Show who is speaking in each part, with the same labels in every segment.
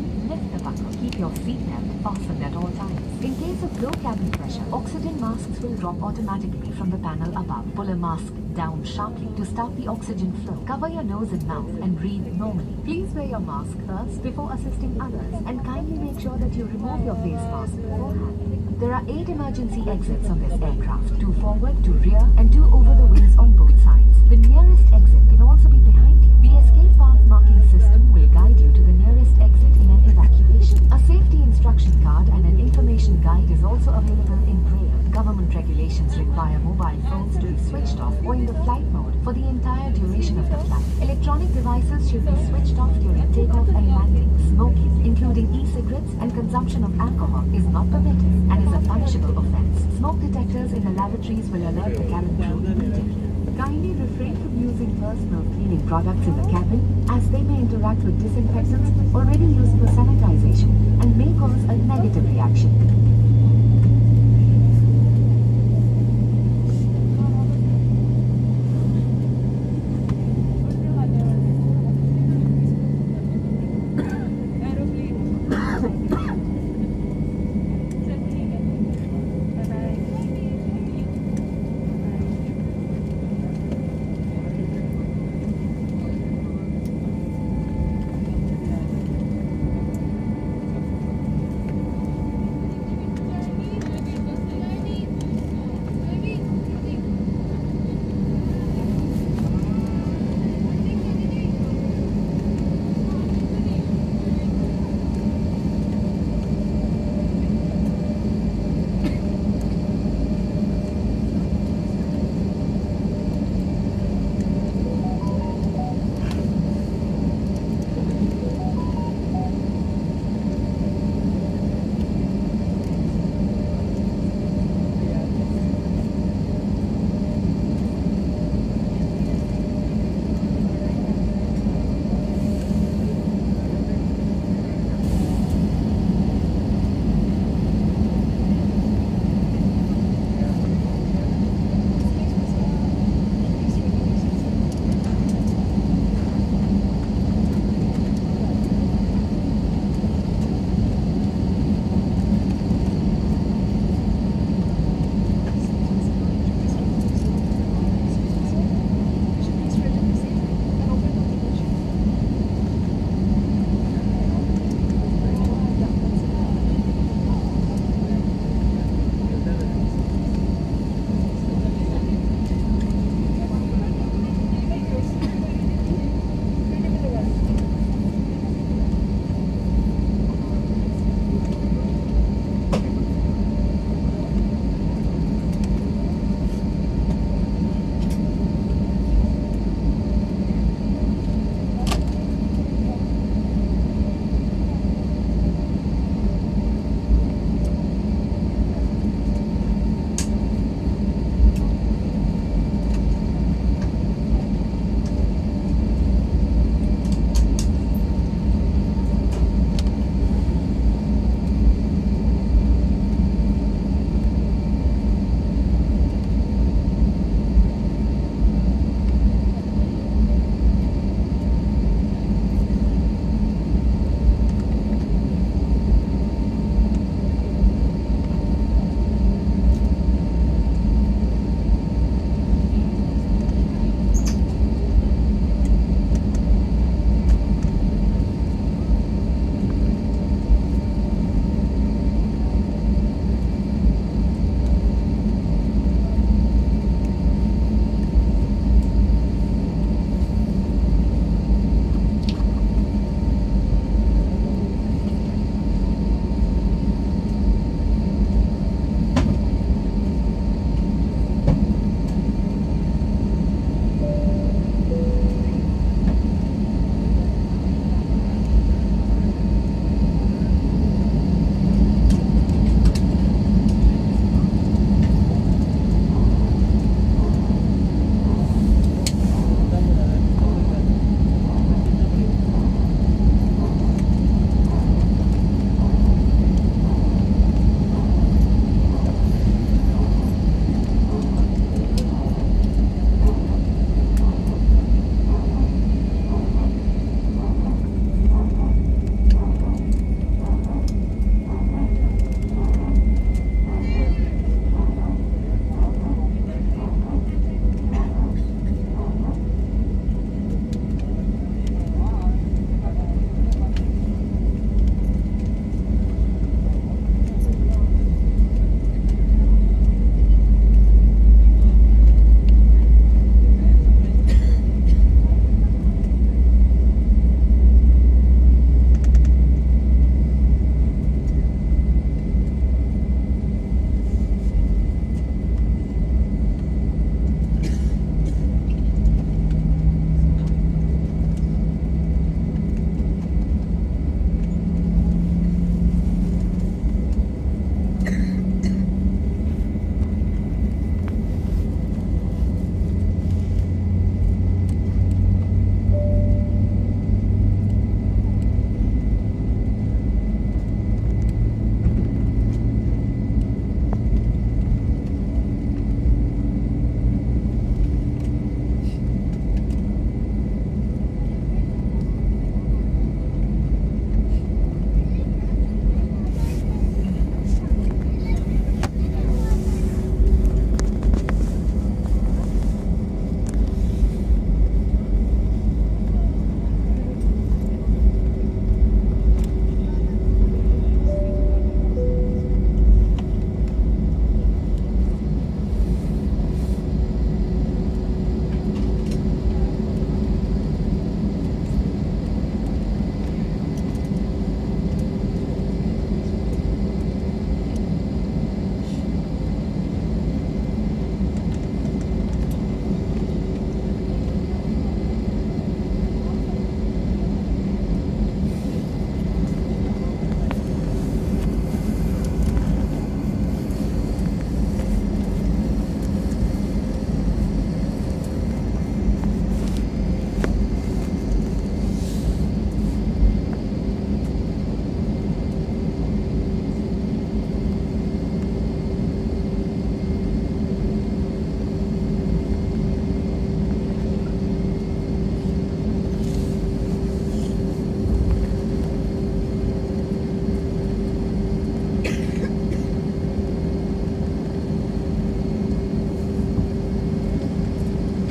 Speaker 1: lift the buckle. Keep your seatbelt fastened at all times. In case of low cabin pressure, oxygen masks will drop automatically from the panel above. Pull a mask down sharply to start the oxygen flow. Cover your nose and mouth and breathe normally. Please wear your mask first before assisting others and kindly make sure that you remove your face mask beforehand. There are eight emergency exits on this aircraft, two forward, two rear, and two over the wings on both sides. The nearest exit can also be behind you. The escape path marking system will guide you to the nearest exit in an evacuation. A safety instruction card and an information guide is also available in Braille. Regulations require mobile phones to be switched off or in the flight mode for the entire duration of the flight. Electronic devices should be switched off during takeoff and landing. Smoking, including e-cigarettes and consumption of alcohol, is not permitted and is a punishable offense. Smoke detectors in the lavatories will alert the cabin crew immediately. Kindly refrain from using personal cleaning products in the cabin as they may interact with disinfectants already used for sanitization and may cause a negative reaction.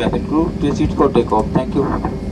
Speaker 2: Cabin crew to seat for takeoff. Thank you.